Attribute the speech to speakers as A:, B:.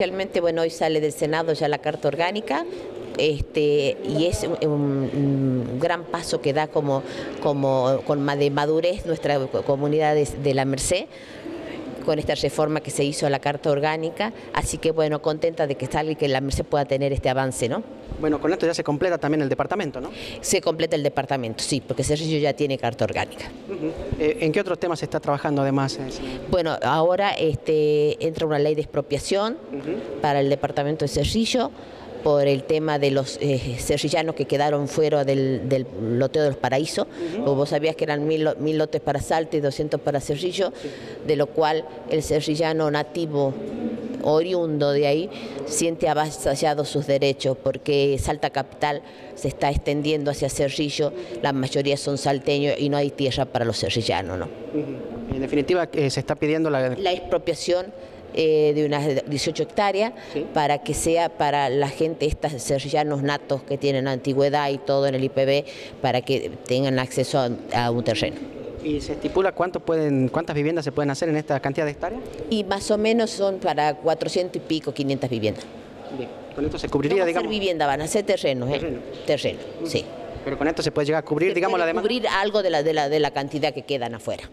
A: Realmente, bueno, hoy sale del Senado ya la carta orgánica este, y es un, gran paso que da como, como con de madurez nuestra comunidad de la Merced con esta reforma que se hizo a la carta orgánica, así que bueno, contenta de que salga y que la Merced pueda tener este avance, ¿no?
B: Bueno, con esto ya se completa también el departamento, ¿no?
A: Se completa el departamento, sí, porque Cerrillo ya tiene carta orgánica.
B: Eh, ¿En qué otros temas se está trabajando además? eh?
A: Bueno, ahora este, entra una ley de expropiación para el departamento de Cerrillo por el tema de los eh, cerrillanos que quedaron fuera del, del loteo de los paraísos. Como Vos sabías que eran mil, mil lotes para Salta y 200 para Cerrillo, de lo cual el cerrillano nativo oriundo de ahí siente avasallado sus derechos porque Salta Capital se está extendiendo hacia Cerrillo, la mayoría son salteños y no hay tierra para los cerrillanos, ¿no?
B: En definitiva, eh, se está pidiendo la...
A: la expropiación eh, de unas 18 hectáreas
B: Sí.
A: para que sea para la gente, estos cerrillanos natos que tienen antigüedad y todo en el IPB, para que tengan acceso a, a un terreno.
B: ¿Y se estipula cuánto pueden, cuántas viviendas se pueden hacer en esta cantidad de hectáreas?
A: Y más o menos son para 400 y pico, 500 viviendas.
B: Bien. Con esto se
A: No
B: cubriría,
A: ser
B: digamos...
A: vivienda, van a ser terrenos, ¿eh?
B: Terreno.
A: Terreno, sí.
B: Pero con esto se puede llegar a cubrir,
A: Se
B: digamos,
A: puede
B: la demanda.
A: cubrir algo de la, de, la, de la cantidad que quedan afuera.